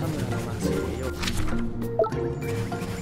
田村の祭へようこそ